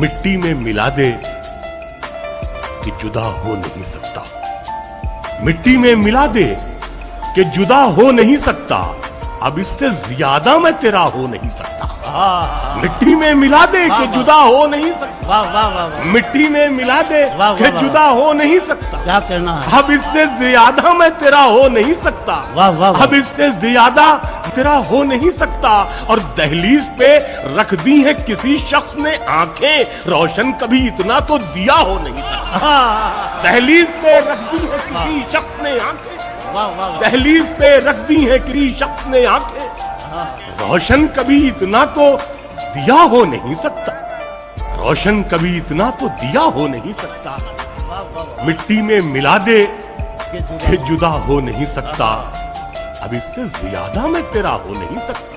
मिट्टी में मिला दे कि जुदा हो नहीं सकता। मिट्टी में मिला दे कि जुदा हो नहीं सकता। अब इससे ज़्यादा मैं तेरा हो नहीं सकता। मिट्टी में मिला दे कि जुदा हो नहीं सकता। मिट्टी में मिला दे कि जुदा हो नहीं सकता। क्या कहना है? अब इससे ज़्यादा मैं तेरा हो नहीं सकता। अब इससे ज़्यादा तेरा हो नहीं सकता। और दहलीज पे रख दी है किसी शख्स ने आँखें। रोशन कभी इतना तो दिया हो नहीं सकता। दहलीज पे रख दी है किसी शख्स ने आँखें। दहलीज पे रख दी है किसी शख्स ने आँखें। रोशन कभी इतना तो दिया हो नहीं सकता। रोशन कभी इतना तो दिया हो नहीं सकता। मिट्टी में मिला दे जुदा हो नहीं सकता। अब इससे ज़्यादा मैं तेरा हो नहीं सकता।